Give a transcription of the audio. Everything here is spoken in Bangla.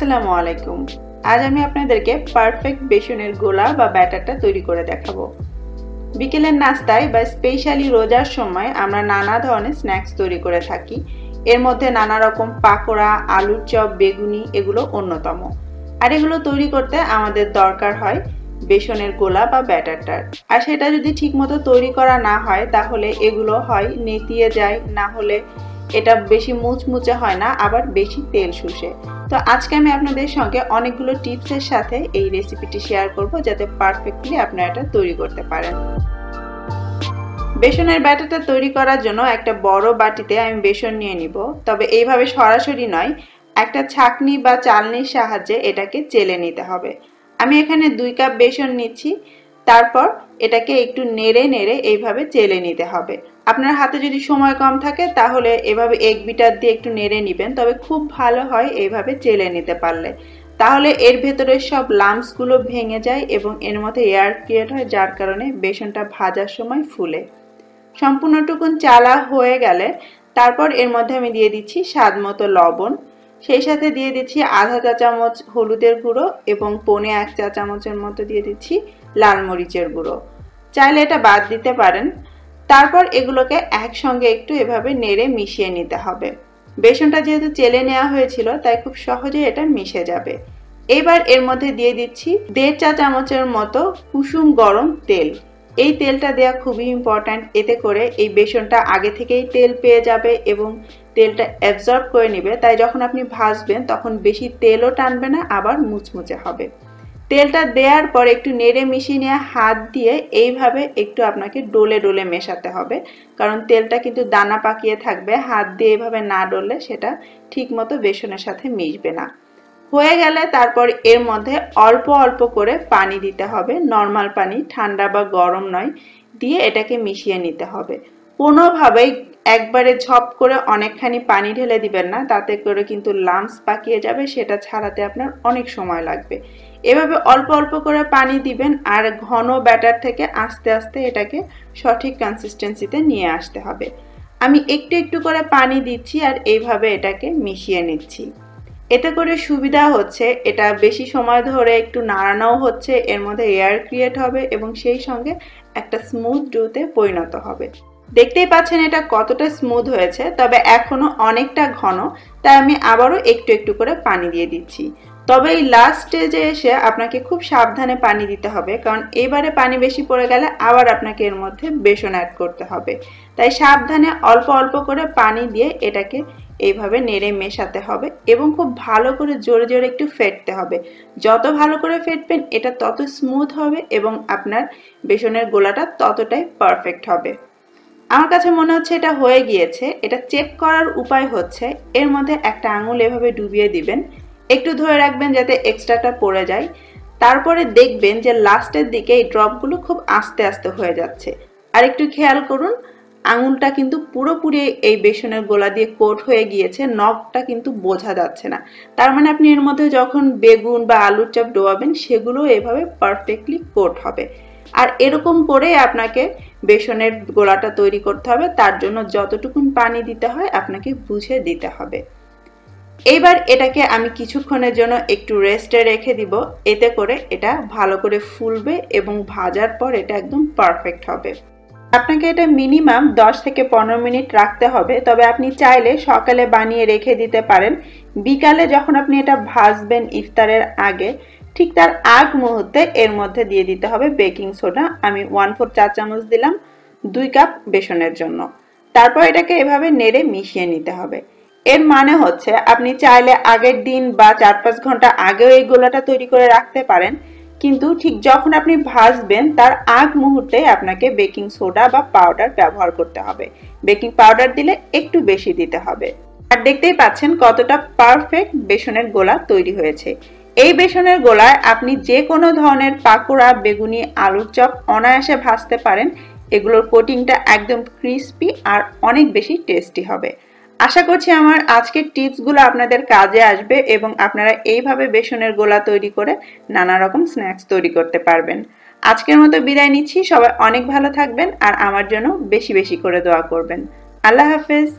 আসসালামু আলাইকুম। আজ আমি আপনাদেরকে পারফেক্ট বেসনের গোলা বা ব্যাটারটা তৈরি করে দেখাবো। বিকেলের নাস্তায় বা স্পেশালি রোজার সময় আমরা নানা ধরনের স্ন্যাক্স তৈরি করে থাকি। এর মধ্যে নানা রকম পাকোড়া, আলুর চপ, বেগুনি এগুলো অন্যতম। আর এগুলো তৈরি করতে আমাদের দরকার হয় বেসনের গোলা বা ব্যাটারটার। আর সেটা যদি ঠিকমতো তৈরি করা না হয়, তাহলে এগুলো হয় নেতিয়ে যায়। না হলে এটা বেশি মুচমুচে হয় না, আবার বেশি তেল শুষে। তো আজকে আমি আপনাদের সঙ্গে অনেকগুলো টিপসের সাথে এই রেসিপিটি শেয়ার করব যাতে পারফেক্টলি আপনারা এটা তৈরি করতে পারেন। বেসনের ব্যাটারটা তৈরি করার জন্য একটা বড় বাটিতে আমি বেসন নিয়ে নিব। তবে এইভাবে সরাসরি নয়, একটা ছাকনি বা চালনির সাহায্যে এটাকে চেলে নিতে হবে। আমি এখানে দুই কাপ বেসন নিচ্ছি। তারপর এটাকে একটু নেড়ে নেড়ে এইভাবে চেলে নিতে হবে। আপনার হাতে যদি সময় কম থাকে, তাহলে এভাবে এক বিটার দিয়ে একটু নেড়ে নেবেন, তবে খুব ভালো হয় এইভাবে চেলে নিতে পারলে। তাহলে এর ভেতরে সব লামসগুলো ভেঙে যায় এবং এর মধ্যে এয়ার ক্রিয়েট হয়, যার কারণে বেসনটা ভাজার সময় ফুলে। সম্পূর্ণটুকুন চালা হয়ে গেলে তারপর এর মধ্যে আমি দিয়ে দিচ্ছি স্বাদ মতো লবণ। সেই সাথে দিয়ে দিচ্ছি আধা চা চামচ হলুদের গুঁড়ো এবং পনে এক চা চামচের মতো দিয়ে দিচ্ছি লাল মরিচের গুঁড়ো। চাইলে এটা বাদ দিতে পারেন। তারপর এগুলোকে একসঙ্গে একটু এভাবে নেড়ে মিশিয়ে নিতে হবে। বেসনটা যেহেতু চেলে নেওয়া হয়েছিল, তাই খুব সহজে এটা মিশে যাবে। এবার এর মধ্যে দিয়ে দিচ্ছি দেড় চা চামচের মতো কুসুম গরম তেল। এই তেলটা দেওয়া খুবই ইম্পর্ট্যান্ট এতে করে এই বেসনটা আগে থেকেই তেল পেয়ে যাবে এবং তেলটা অ্যাবজর্ব করে নেবে। তাই যখন আপনি ভাজবেন, তখন বেশি তেলও টানবে না, আবার মুচমুচে হবে। তেলটা দেওয়ার পর একটু নেড়ে মিশিয়ে নিয়ে হাত দিয়ে এইভাবে একটু আপনাকে ডোলে ডোলে মেশাতে হবে। কারণ তেলটা কিন্তু দানা পাকিয়ে থাকবে, হাত দিয়ে এইভাবে না ডললে সেটা ঠিকমতো বেসনের সাথে মিশবে না। হয়ে গেলে তারপর এর মধ্যে অল্প অল্প করে পানি দিতে হবে, নর্মাল পানি, ঠান্ডা বা গরম নয়, দিয়ে এটাকে মিশিয়ে নিতে হবে। কোনোভাবেই একবারে ঝপ করে অনেকখানি পানি ঢেলে দিবেন না, তাতে করে কিন্তু লামস পাকিয়ে যাবে, সেটা ছাড়াতে আপনার অনেক সময় লাগবে। এভাবে অল্প অল্প করে পানি দিবেন আর ঘন ব্যাটার থেকে আস্তে আস্তে এটাকে সঠিক কনসিস্টেন্সিতে নিয়ে আসতে হবে। আমি একটু একটু করে পানি দিচ্ছি আর এইভাবে এটাকে মিশিয়ে নিচ্ছি। এতে করে সুবিধা হচ্ছে, এটা বেশি সময় ধরে একটু নাড়ানোও হচ্ছে, এর মধ্যে এয়ার ক্রিয়েট হবে এবং সেই সঙ্গে একটা স্মুথ ডোতে পরিণত হবে। দেখতেই পাচ্ছেন এটা কতটা স্মুথ হয়েছে, তবে এখনও অনেকটা ঘন, তাই আমি আবারও একটু একটু করে পানি দিয়ে দিচ্ছি। তবে এই লাস্ট স্টেজে এসে আপনাকে খুব সাবধানে পানি দিতে হবে, কারণ এবারে পানি বেশি পড়ে গেলে আবার আপনাকে এর মধ্যে বেসন অ্যাড করতে হবে। তাই সাবধানে অল্প অল্প করে পানি দিয়ে এটাকে এইভাবে নেড়ে মেশাতে হবে এবং খুব ভালো করে জোরে জোরে একটু ফেটতে হবে। যত ভালো করে ফেটবেন, এটা তত স্মুথ হবে এবং আপনার বেসনের গোলাটা ততটাই পারফেক্ট হবে। আমার কাছে মনে হচ্ছে এটা হয়ে গিয়েছে, এটা চেক করার উপায় হচ্ছে, এর মধ্যে একটা আঙুল এভাবে ডুবিয়ে দিবেন, একটু ধরে রাখবেন যাতে এক্সট্রাটা পড়ে যায়, তারপরে দেখবেন যে লাস্টের দিকে এই ড্রপগুলো খুব আস্তে আস্তে হয়ে যাচ্ছে। আর একটু খেয়াল করুন, আঙুলটা কিন্তু পুরোপুরি এই বেসনের গোলা দিয়ে কোট হয়ে গিয়েছে, নখটা কিন্তু বোঝা যাচ্ছে না। তার মানে আপনি এর মধ্যে যখন বেগুন বা আলুর চপ ডোয়াবেন সেগুলো এভাবে পারফেক্টলি কোট হবে। আর এরকম করে আপনাকে বেসনের গোলাটা তৈরি করতে হবে। তার জন্য যতটুকুন পানি দিতে হয়, আপনাকে বুঝে দিতে হবে। এইবার এটাকে আমি কিছুক্ষণের জন্য একটু রেস্টে রেখে দিব। এতে করে এটা ভালো করে ফুলবে এবং ভাজার পর এটা একদম পারফেক্ট হবে। আপনাকে এটা মিনিমাম 10 থেকে পনেরো মিনিট রাখতে হবে। তবে আপনি চাইলে সকালে বানিয়ে রেখে দিতে পারেন। বিকালে যখন আপনি এটা ভাজবেন ইফতারের আগে ঠিক তার আগ মুহূর্তে এর মধ্যে দিয়ে দিতে হবে বেকিং সোডা। আমি ওয়ান ফোর চা চামচ দিলাম দুই কাপ বেসনের জন্য। তারপর এটাকে এভাবে নেড়ে মিশিয়ে নিতে হবে। এর মানে হচ্ছে আপনি চাইলে আগের দিন বা চার পাঁচ ঘণ্টা আগেও এই গোলাটা তৈরি করে রাখতে পারেন। কিন্তু ঠিক যখন আপনি ভাজবেন, তার আগ মুহূর্তে আপনাকে বেকিং সোডা বা পাউডার ব্যবহার করতে হবে। বেকিং পাউডার দিলে একটু বেশি দিতে হবে। আর দেখতেই পাচ্ছেন কতটা পারফেক্ট বেসনের গোলা তৈরি হয়েছে। এই বেসনের গোলায় আপনি যে কোনো ধরনের পাকোড়া, বেগুনি, আলুর চপ অনায়াসে ভাজতে পারেন। এগুলোর কোটিংটা একদম ক্রিস্পি আর অনেক বেশি টেস্টি হবে। আশা করছি আমার আজকের টিপসগুলো আপনাদের কাজে আসবে এবং আপনারা এইভাবে বেসনের গোলা তৈরি করে নানা রকম স্ন্যাক্স তৈরি করতে পারবেন। আজকের মতো বিদায় নিচ্ছি। সবাই অনেক ভালো থাকবেন আর আমার জন্য বেশি বেশি করে দোয়া করবেন। আল্লাহ হাফেজ।